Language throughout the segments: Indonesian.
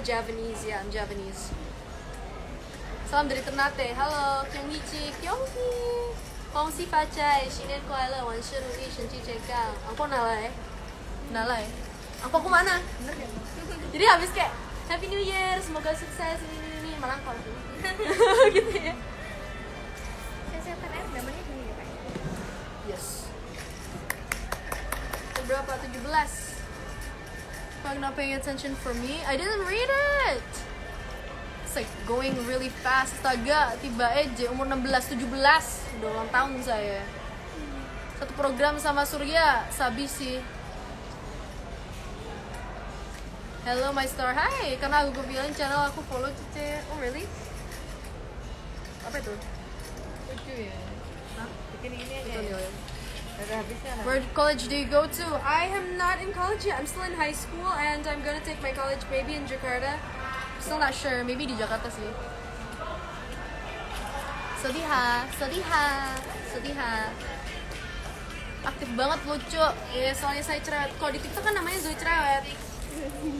a Javanese, yeah, I'm Javanese. Salam dari Ternate. Halo, Kyunghichi, Kyunghi. Kongsi Pacai, Shinen Kuala, Wan Shi Ru Yi, Shen Ji Zhe Gang. Angko nalai. Nalai. Angko aku mana? Jadi habis kayak Happy New Year, semoga sukses ini ini ini malah angko gitu ya. Not paying attention for me. I didn't read it. It's like going really fast. Astaga, tiba aja umur 16, 17. Udah ulang tahun saya. Satu program sama Surya, sabi sih. Hello my star, hi. Karena aku bilang channel aku follow Cice. Oh really? Apa itu? Lucu ya. Hah? Bikin ini aja. Ya. Where college do you go to? I am not in college yet. I'm still in high school and I'm gonna take my college maybe in Jakarta. Still not sure. Maybe di Jakarta sih. Sodiha, Sodiha, Sodiha. Aktif banget lucu. Ya soalnya saya cerewet. Kalau di TikTok kan namanya Zoe cerewet.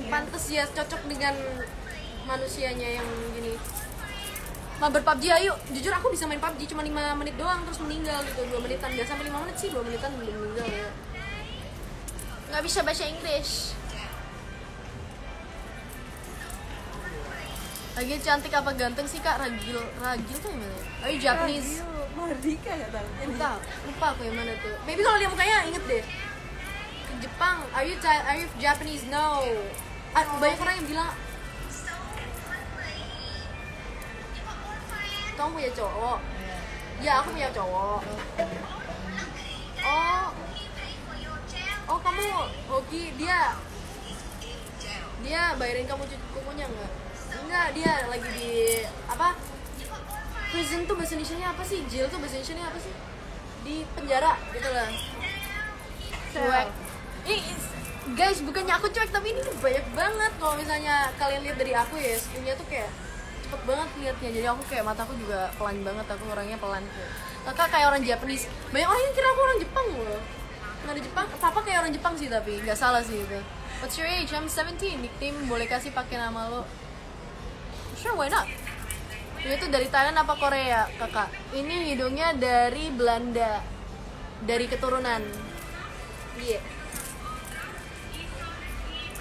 Pantes ya cocok dengan manusianya yang gini. Mabar PUBG ayo. Jujur aku bisa main PUBG cuma 5 menit doang terus meninggal gitu. 2 menitan. Gak sampai 5 menit sih, 2 menitan belum meninggal ya. Nggak bisa bahasa Inggris. Lagi cantik apa ganteng sih kak? Ragil, ragil tuh yang mana? Are you Japanese? Mardika nggak tahu. Lupa, lupa aku yang mana tuh. Maybe kalau lihat mukanya inget deh. Jepang, are you are you Japanese? No. Ah, banyak orang yang bilang kamu punya cowok. Ya, aku punya cowok. Oh. Oh, kamu hoki dia dia bayarin kamu cuci kukunya nggak? Enggak, dia lagi di apa? Prison tuh bahasa Indonesia apa sih? Jail tuh bahasa Indonesia apa sih? Di penjara gitu lah. Cuek. Ini guys, bukannya aku cuek tapi ini banyak banget kalau misalnya kalian lihat dari aku ya, punya tuh kayak cepet banget liatnya. Jadi aku kayak mataku juga pelan banget aku orangnya pelan. Kakak kayak orang Japanese. Banyak orang yang kira aku orang Jepang loh. Nggak ada Jepang. Papa kayak orang Jepang sih tapi nggak salah sih itu. What's your age? I'm 17 nickname boleh kasih pakai nama lo? Sure why not? Dia itu dari Thailand apa Korea kakak? Ini hidungnya dari Belanda. Dari keturunan. Iya.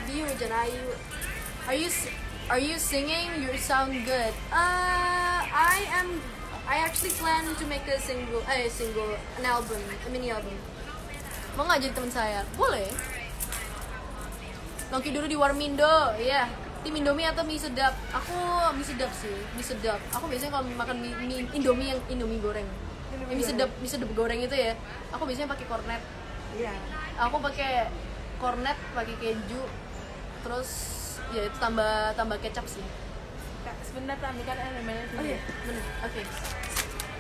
View Janayu Are you are you singing? You sound good. Uh, I am. I actually plan to make a single, eh single, an album, a mini album. Mau nggak jadi teman saya? Boleh. Nongki dulu di Warmindo, iya. Tim Indomie atau mie sedap? Aku mie sedap sih, mie sedap. Aku biasanya kalau makan mie, mie Indomie yang Indomie goreng. Yang mie sedap, mie sedap goreng itu ya. Aku biasanya pakai kornet. Iya. Aku pakai kornet, pakai keju, terus ya itu tambah tambah kecap sih. Kak, sebentar tak ambilkan elemennya Oh iya, bener. Oke.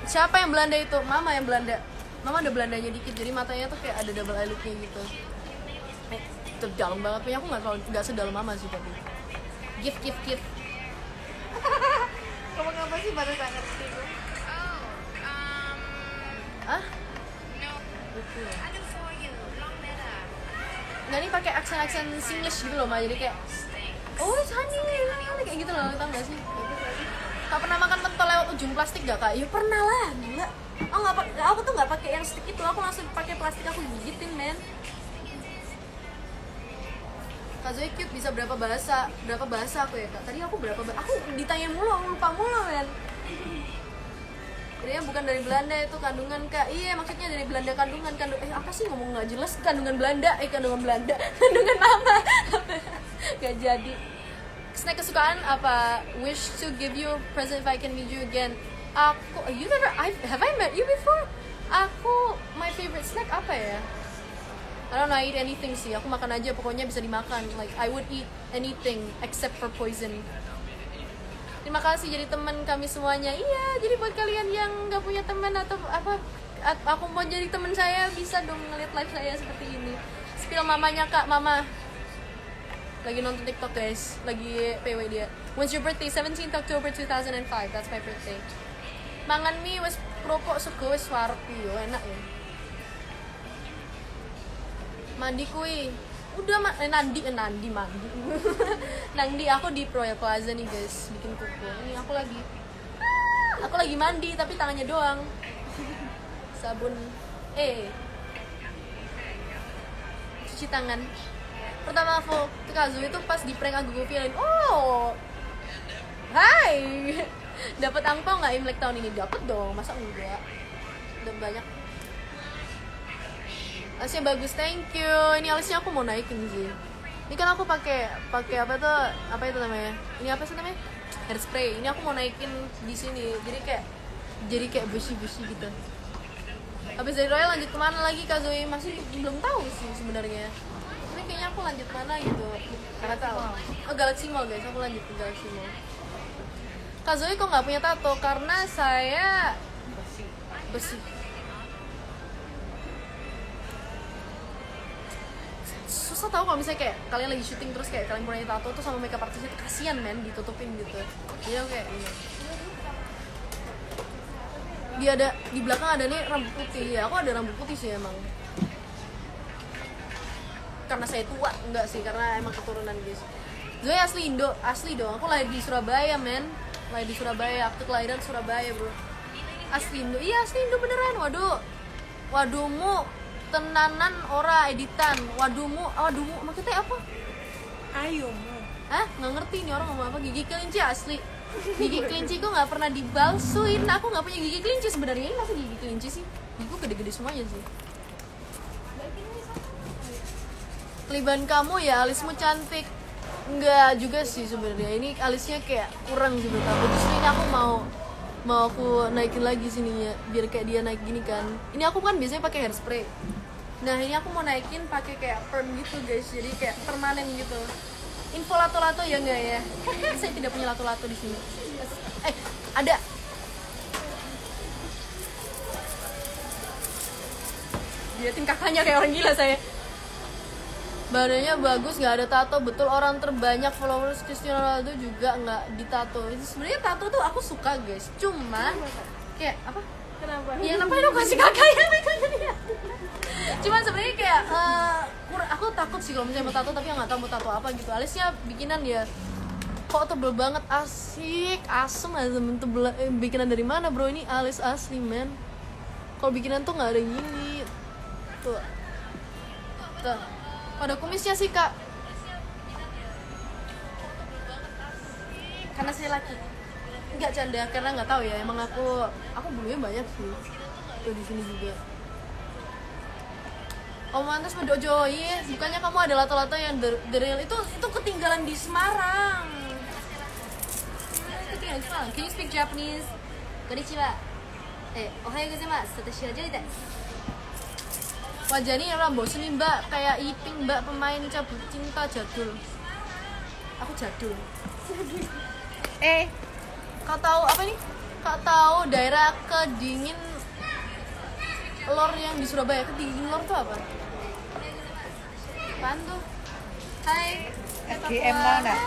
Siapa yang Belanda itu? Mama yang Belanda. Mama ada Belandanya dikit, jadi matanya tuh kayak ada double eyelidnya gitu. Eh, itu dalam banget. Punya aku nggak kalau nggak sedalam mama sih tapi. Gift, gift, gift. Kamu apa sih pada saat itu? Ah? Lucu ya. Nggak ini pakai aksen-aksen Singlish gitu loh, Ma. Jadi kayak Oh, it's honey, honey, kayak gitu loh, tau gak sih? Kak pernah makan pentol lewat ujung plastik gak kak? Ya pernah lah, gila. Oh nggak, aku tuh nggak pakai yang stick itu, aku langsung pakai plastik aku gigitin, men. Kak Zoe cute bisa berapa bahasa? Berapa bahasa aku ya kak? Tadi aku berapa bahasa? Aku ditanya mulu, aku lupa mulu, men. Dia bukan dari Belanda itu kandungan kak. Iya maksudnya dari Belanda kandungan kandung. Eh apa sih ngomong nggak jelas kandungan Belanda? Eh kandungan Belanda, kandungan mama. gak jadi. Snack kesukaan apa? Wish to give you present if I can meet you again. Aku, you never, I have I met you before? Aku, my favorite snack apa ya? I don't know, I eat anything sih. Aku makan aja, pokoknya bisa dimakan. Like I would eat anything except for poison. Terima kasih jadi teman kami semuanya. Iya, jadi buat kalian yang nggak punya teman atau apa, aku mau jadi teman saya bisa dong ngeliat live saya seperti ini. Spill mamanya kak, mama. Lagi nonton TikTok guys, lagi PW dia. When's your birthday? 17th October 2005. That's my birthday. Mangan mie wes rokok sego wes warpi yo enak ya. Mandi kui. udah ma- eh, Nandi eh, Nandi mandi Nandi aku di Royal Plaza nih guys bikin kuku ini aku lagi Ah, aku lagi mandi tapi tangannya doang sabun eh cuci tangan pertama aku ke Kazu itu pas di prank aku gopilin oh hai. Dapat angpau nggak imlek tahun ini? Dapat dong masa enggak? Udah banyak. Alisnya bagus thank you. Ini alisnya aku mau naikin sih. Ini kan aku pakai pakai apa tuh apa itu namanya? Ini apa sih namanya? Hairspray. Ini aku mau naikin di sini. Jadi kayak jadi kayak bushy bushy gitu. Habis dari Royal lanjut ke mana lagi Kak Zoe? Masih belum tahu sih sebenarnya kayaknya aku lanjut mana gitu. Karena tahu. Oh Galaxy Mall guys. Aku lanjut ke Galaxy Mall. Kak Zoe kok nggak punya tato? Karena saya besi. Susah tahu kalau misalnya kayak kalian lagi syuting terus kayak kalian punya tato tuh sama makeup artist itu kasihan men ditutupin gitu. Jadi aku kayak ini. Dia ada di belakang ada nih rambut putih. Ya aku ada rambut putih sih emang karena saya tua enggak sih karena emang keturunan guys Zoe asli Indo asli dong. Aku lahir di Surabaya men. Lahir di Surabaya akte kelahiran Surabaya bro. Asli Indo iya asli Indo beneran. Waduh. Waduhmu tenanan ora editan. Waduhmu waduhmu maksudnya apa? Ayomu. Hah? Nggak ngerti nih orang ngomong apa. Gigi kelinci asli. Gigi kelinci gue nggak pernah dibalsuin. Aku nggak punya gigi kelinci. Sebenarnya Ini masa gigi kelinci sih? Gigi gue gede-gede semuanya sih Keliban kamu ya alismu cantik. Enggak juga sih sebenarnya. Ini alisnya kayak kurang menurut aku. Justru ini aku mau mau aku naikin lagi sininya biar kayak dia naik gini kan. Ini aku kan biasanya pakai hairspray. Nah ini aku mau naikin pakai kayak perm gitu guys. Jadi kayak permanen gitu. Info lato-lato ya enggak ya? Saya tidak punya lato-lato di sini. Eh ada. Liatin kakaknya kayak orang gila saya badannya bagus nggak ada tato. Betul orang terbanyak followers Cristiano Ronaldo juga nggak ditato. Itu sebenarnya tato tuh aku suka guys. Cuma kayak apa? Kenapa? ya ngapain aku kasih kakaknya kakaknya cuman sebenarnya kayak kur- aku takut sih kalau misalnya mau tato tapi nggak tahu mau tato apa gitu. Alisnya bikinan ya. Kok tebel banget? Asik asem asem. Tebel eh, bikinan dari mana bro? Ini alis asli men. Kalau bikinan tuh nggak ada yang gini tuh. Tuh pada kumisnya sih kak karena saya laki nggak canda karena nggak tahu ya emang aku aku bulunya banyak sih tuh di sini juga Oh mantas mendojoin, bukannya kamu ada lato-lato yang real itu itu ketinggalan di Semarang. Ketinggalan Semarang. Can you speak Japanese? Konnichiwa. Eh, ohayo gozaimasu. Wa Jari desu. Wajah ini orang bosen nih mbak, kayak Iping mbak pemain cabut cinta jadul. Aku jadul. Eh, Kau tahu apa nih? Kau tahu daerah kedingin lor yang di Surabaya kedingin lor tuh apa? Apaan tuh? Hai. SGM enggak?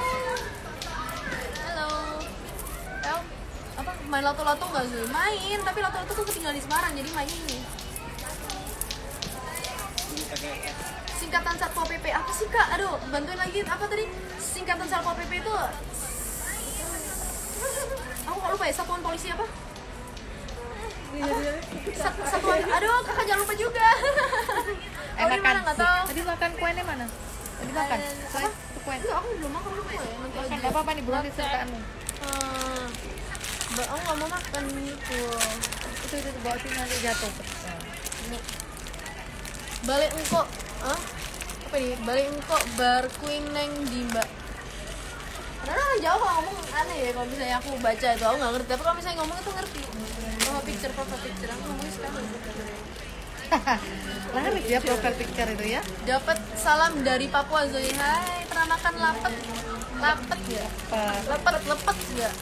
Halo. El, apa main lato-lato nggak sih? Main, tapi lato-lato tuh ketinggalan di Semarang, jadi main ini. Singkatan Satpol PP apa sih kak? Aduh, bantuin lagi apa tadi? Singkatan Satpol PP itu Aku nggak lupa ya, satuan polisi apa? Sat- satuan, aduh kakak jangan lupa juga Eh Oh, nggak tahu Tadi makan kuenya mana? Tadi makan. Eh, Kue, apa? itu kue. Enggak, aku belum makan lupa ya nanti Enggak apa-apa nih bukan disertaanmu. Hmm, Mbak, aku nggak mau makan itu Itu itu bawa sini nanti jatuh. Balik engkok Hah? apa nih balik engkok bar kuing neng di mbak. Karena orang Jawa kalau ngomong aneh ya kalau misalnya aku baca itu aku nggak ngerti. Tapi kalau misalnya ngomong itu ngerti. Profile picture profile picture. Aku ngomongnya sekarang. Laris ya profile picture itu ya. dapat salam dari Papua Zoe. Hai pernah makan lapet? Lapet ya? Lepet lepet enggak